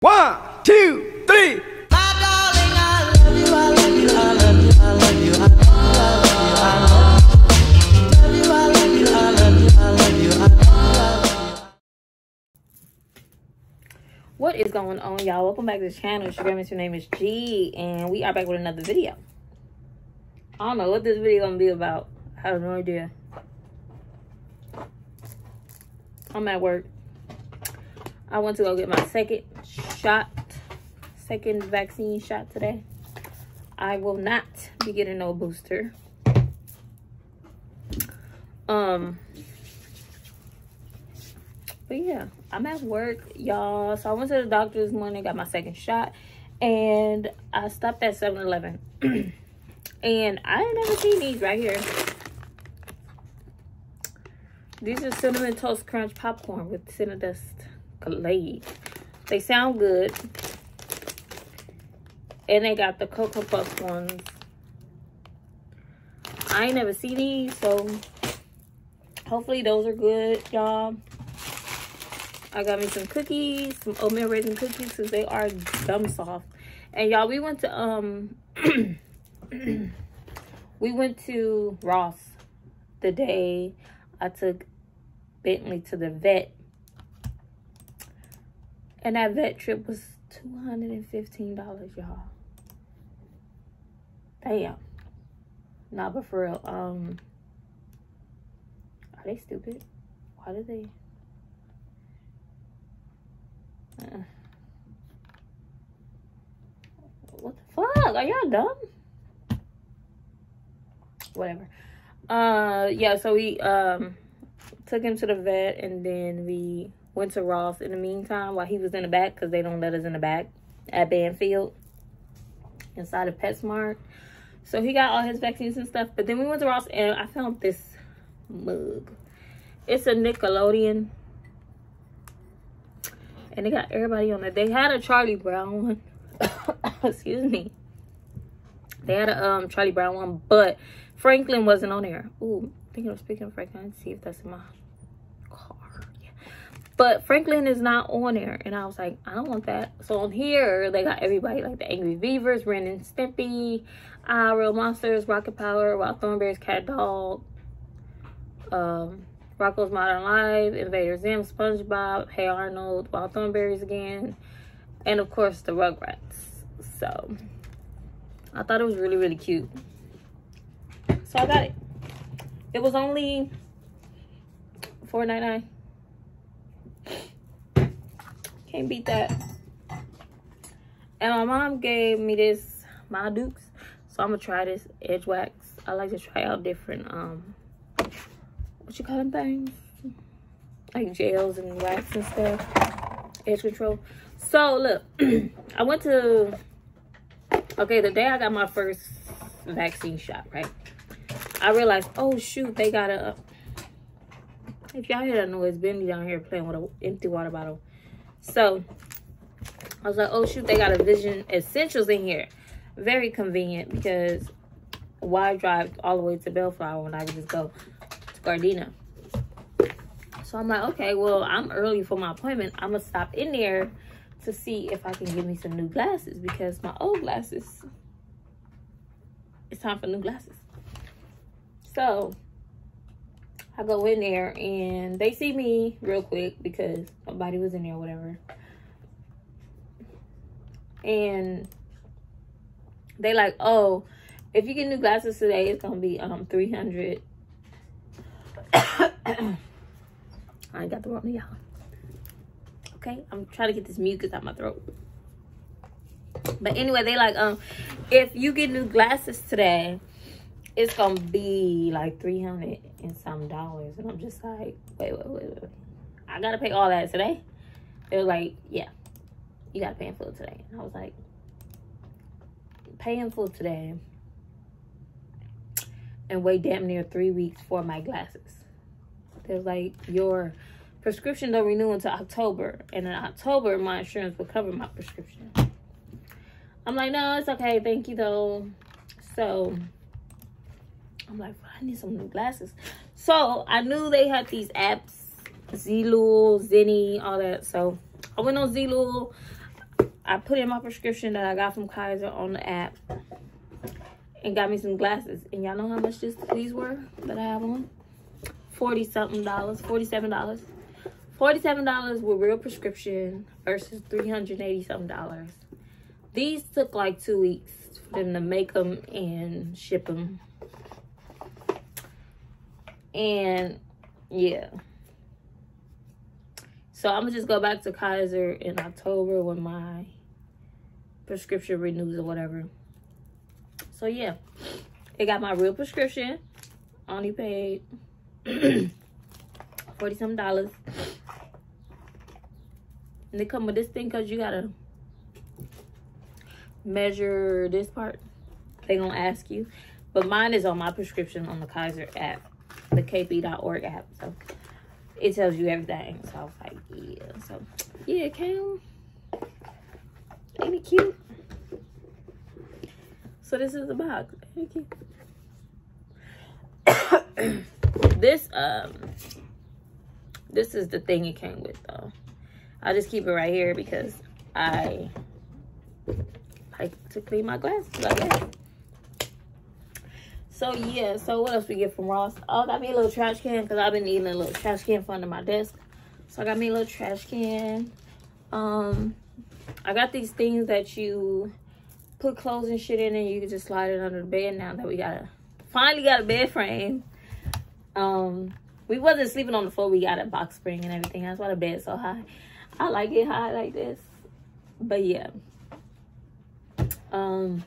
One, two, three. What is going on, y'all? Welcome back to the channel. It's your girl, Your name is G, and we are back with another video. I don't know what this video gonna be about. I have no idea. I'm at work. I went to go get my second shot, second vaccine shot today. I will not be getting no booster. Um, but yeah, I'm at work, y'all. So I went to the doctor this morning, got my second shot, and I stopped at 7-Eleven. and I ain't never seen these right here. These are Cinnamon Toast Crunch Popcorn with Cinnadust Glade. They sound good. And they got the Cocoa Puff ones. I ain't never seen these, so hopefully those are good, y'all. I got me some cookies, some oatmeal raisin cookies, because they are dumb soft. And y'all, we went to, um, we went to Ross the day I took Bentley to the vet. And that vet trip was $215, y'all. Damn. Nah, but for real, um, are they stupid? Why do they? Uh, what the fuck? Are y'all dumb? Whatever. Uh, yeah, so we, um, took him to the vet and then we went to Ross in the meantime while he was in the back because they don't let us in the back at Banfield inside of PetSmart. So he got all his vaccines and stuff. But then we went to Ross and I found this mug. It's a Nickelodeon and they got everybody on it. They had a Charlie Brown one. Excuse me. They had a um Charlie Brown one, but Franklin wasn't on there. Ooh, thinking of speaking of Franklin. Let's see if that's in my. But Franklin is not on there. And I was like, I don't want that. So on here, they got everybody like the Angry Beavers, Ren and Stimpy, uh, Real Monsters, Rocket Power, Wild Thornberrys, Cat Dog, um, Rocko's Modern Life, Invader Zim, SpongeBob, Hey Arnold, Wild Thornberries again, and of course the Rugrats. So I thought it was really, really cute. So I got it. It was only $4.99. Can't beat that. And my mom gave me this My Dukes. So I'm gonna try this Edge Wax. I like to try out different um what you call them things? Like gels and wax and stuff. Edge control. So look, I went to okay, the day I got my first vaccine shot, right? I realized, oh shoot, they got a if y'all hear that noise, Benny down here playing with an empty water bottle. So I was like, oh shoot, they got a Vision Essentials in here. Very convenient because why drive all the way to Bellflower when I can just go to Gardena? So I'm like, okay, well, I'm early for my appointment. I'm gonna stop in there to see if I can get me some new glasses because my old glasses, it's time for new glasses. So I go in there and they see me real quick because nobody was in there or whatever. And they like, oh, if you get new glasses today, it's gonna be um 300. I ain't got the wrong y'all. Okay, I'm trying to get this mucus out my throat. But anyway, they like, um, if you get new glasses today, it's gonna be like 300 and some dollars. And i'm just like wait wait wait wait. I gotta pay all that today? They were like yeah you gotta pay in full today. And i was like pay in full today and wait damn near three weeks for my glasses. They're like your prescription don't renew until october. And in october my insurance will cover my prescription. I'm like no it's okay. Thank you though. So I'm like, I need some new glasses. So I knew they had these apps, Zeelool, Zenni, all that. So I went on Zeelool. I put in my prescription that I got from Kaiser on the app and got me some glasses. And y'all know how much this these were that I have on? 40 something dollars, $47. $47 with real prescription versus 380 something dollars. These took like two weeks for them to make them and ship them. And yeah. So I'm gonna just go back to Kaiser in October when my prescription renews or whatever. So yeah, it got my real prescription. Only paid forty some dollars. And they come with this thing because you gotta measure this part. They gonna ask you. But mine is on my prescription on the Kaiser app, the kp.org app. So it tells you everything. So I was like, yeah. So yeah, it came. Ain't it cute? So this is the box. It cute? this um this is the thing it came with though. I'll just keep it right here because I like to clean my glasses, I guess. So yeah, so what else we get from Ross? Oh, I got me a little trash can because I've been needing a little trash can for under my desk. So I got me a little trash can. Um, I got these things that you put clothes and shit in and you can just slide it under the bed now that we got a finally got a bed frame. Um, we wasn't sleeping on the floor. We got a box spring and everything. That's why the bed's so high. I like it high like this. But yeah. Um,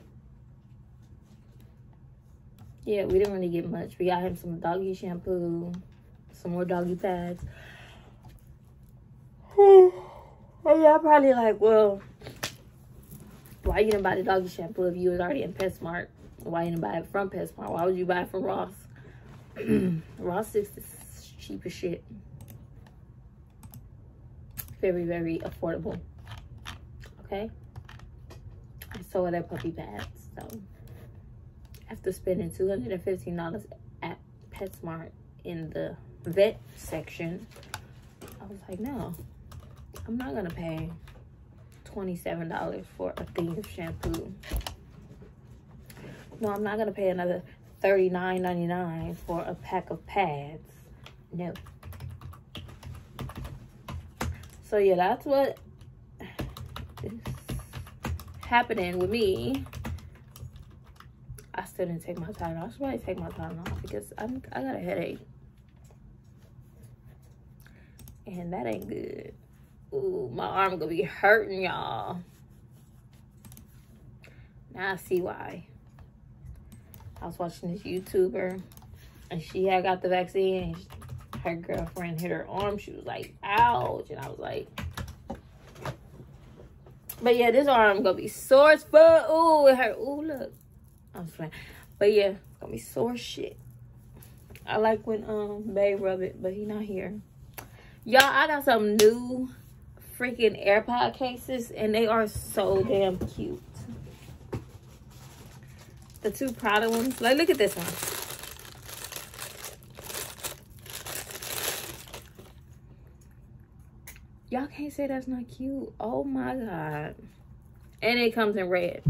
yeah, we didn't really get much. We got him some doggy shampoo, some more doggy pads. and y'all probably like, well, why you didn't buy the doggy shampoo if you was already in PetSmart? Why you didn't buy it from PetSmart? Why would you buy it from Ross? Ross is cheap as shit. Very, very affordable. Okay? And so are their puppy pads. So after spending $215 at PetSmart in the vet section, I was like, no, I'm not gonna pay $27 for a thing of shampoo. No, I'm not gonna pay another $39.99 for a pack of pads. No. So yeah, that's what is happening with me. I still didn't take my time off. I should probably take my time off because I'm, I got a headache. And that ain't good. Ooh, my arm gonna be hurting, y'all. Now I see why. I was watching this YouTuber and she had got the vaccine and her girlfriend hit her arm. She was like, ouch. And I was like, but yeah, this arm gonna be sore as fuck. Ooh, it hurt. Ooh, look. I'm playing. But yeah, it's gonna be sore shit. I like when um Bay rub it, but he not here. Y'all, I got some new freaking AirPod cases, and they are so damn cute. The two Prada ones. Like, look at this one. Y'all can't say that's not cute. Oh my god. And it comes in red.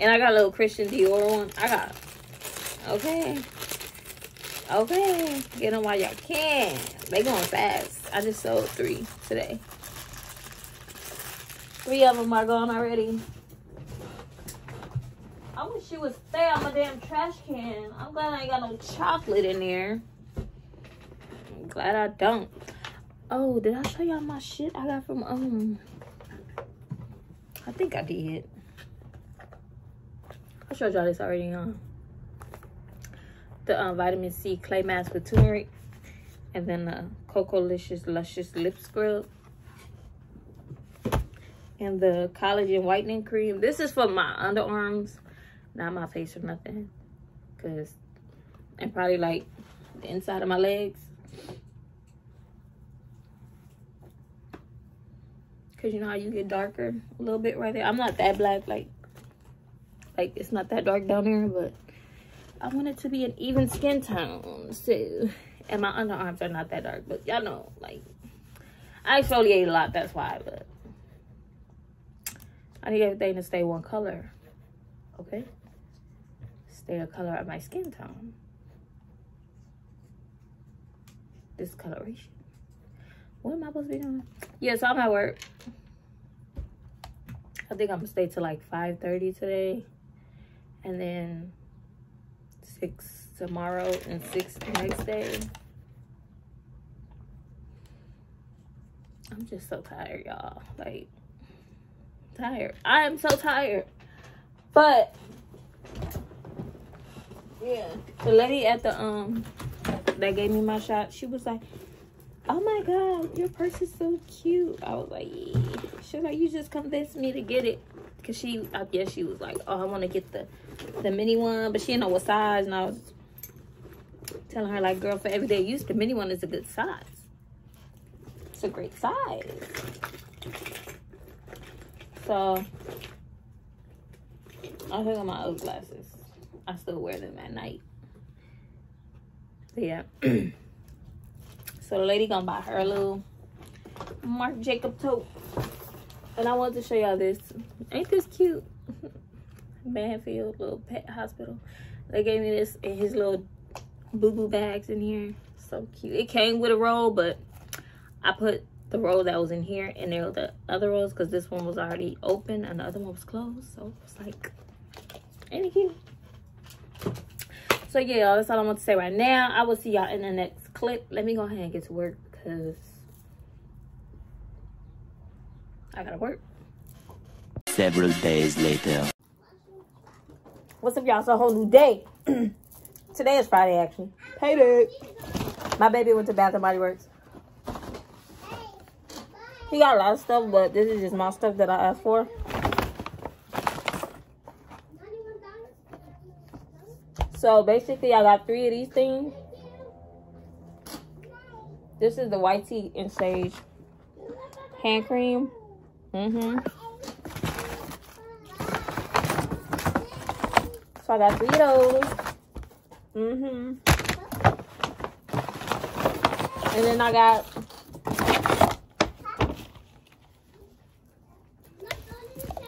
And I got a little Christian Dior one. I got, okay. Okay. Get them while y'all can. They going fast. I just sold three today. Three of them are gone already. I wish you would stay on my damn trash can. I'm glad I ain't got no chocolate in there. I'm glad I don't. Oh, did I show y'all my shit I got from, um, I think I did. I showed y'all this already, huh? The uh, vitamin C clay mask with turmeric. And then the Cocoa Licious Luscious Lip Scrub. And the collagen whitening cream. This is for my underarms. Not my face or nothing. Because, and probably like the inside of my legs. Because you know how you get darker a little bit right there. I'm not that black like like it's not that dark down there but i want it to be an even skin tone so and my underarms are not that dark but y'all know like i exfoliate a lot that's why but I need everything to stay one color. Okay? Stay a color of my skin tone. This coloration. What am I supposed to be doing? Yeah, so I'm at work. I think I'm gonna stay till like 5.30 today. And then 6 tomorrow and 6 the next day. I'm just so tired, y'all. Like, tired. I am so tired. But yeah, the lady at the um that gave me my shot, she was like, "Oh my god, your purse is so cute." I was like, yeah. "She was like, you just convinced me to get it." Cause she, I guess she was like, "Oh, I want to get the the mini one," but she didn't know what size, and I was telling her like, "Girl, for everyday use, the mini one is a good size. It's a great size." So I took on my other glasses. I still wear them at night. But yeah. so the lady gonna buy her a little Marc Jacob tote. And I wanted to show y'all this. Ain't this cute? Banfield little pet hospital. They gave me this in his little boo-boo bags in here. So cute. It came with a roll, but I put the roll that was in here and there were the other rolls because this one was already open and the other one was closed. So it's like, ain't it cute? So yeah, that's all I want to say right now. I will see y'all in the next clip. Let me go ahead and get to work because I gotta work. Several days later. What's up, y'all? It's a whole new day. Today is Friday, actually. Hey, Payday. My baby went to Bath and Body Works. He got a lot of stuff, but this is just my stuff that I asked for. So basically, I got three of these things. This is the white tea and sage hand cream. Mm-hmm. I got three of those. Mm-hmm. And then I got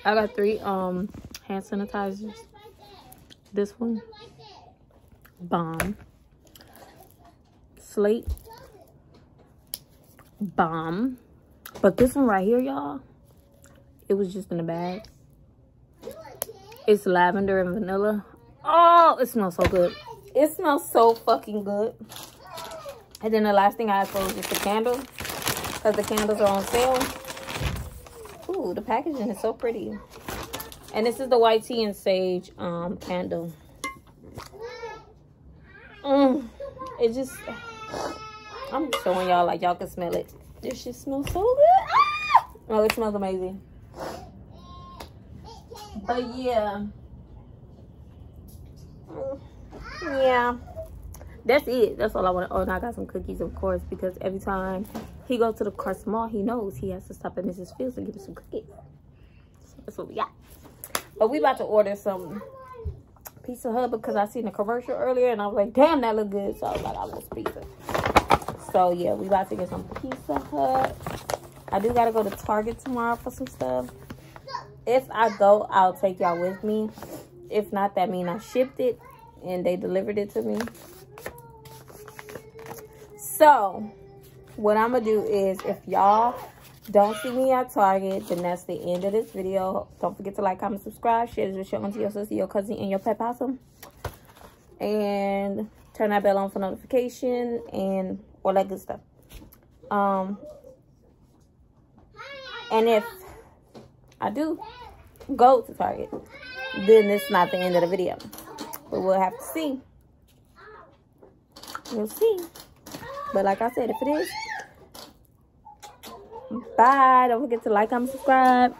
I got three um hand sanitizers. This one, bomb. Slate, bomb. But this one right here, y'all, it was just in the bag. It's lavender and vanilla. Oh, it smells so good. It smells so fucking good. And then the last thing I asked for just the candle. Because the candles are on sale. Ooh, the packaging is so pretty. And this is the white tea and sage um, candle. Mm, it just, I'm showing y'all like y'all can smell it. This shit smells so good. Ah! Oh, it smells amazing. But yeah. Yeah. That's it. That's all I want. Oh, and I got some cookies, of course, because every time he goes to the car Mall, he knows he has to stop at Mrs. Fields and get some cookies. So that's what we got. But we about to order some Pizza Hut because I seen the commercial earlier and I was like, damn, that look good. So I was like, I want pizza. So yeah, we about to get some Pizza Hut. I do gotta go to Target tomorrow for some stuff. If I go, I'll take y'all with me. If not, that mean I shipped it and they delivered it to me. So, what I'm gonna do is if y'all don't see me at Target, then that's the end of this video. Don't forget to like, comment, subscribe, share this video to your sister, your cousin, and your pet possum. And turn that bell on for notification and all that good stuff. Um, and if I do go to Target, then it's not the end of the video. But we'll have to see. We'll see. But like I said, if it is, Bye. Don't forget to like, comment, subscribe.